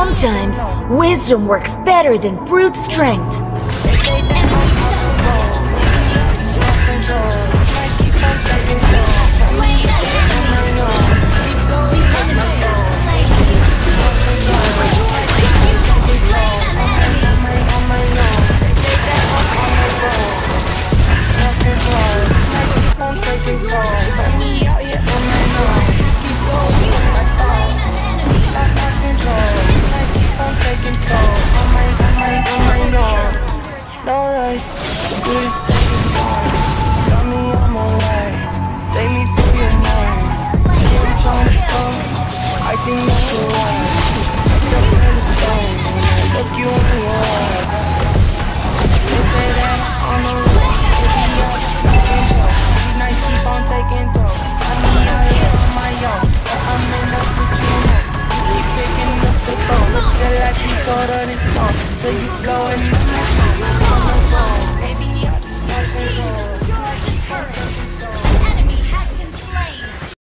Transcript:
Sometimes, wisdom works better than brute strength. Take it. we're take time. Tell me I'm alright. Take me through your night. See I'm trying to come. I think I can ride. Step in the stone. Look you in your eye. They say that I'm a the. If you up, I can. These nights keep on taking talks. I mean, I am on my own. I'm in the freaking keep picking up the phone. Looks like you on this phone. Till you blowing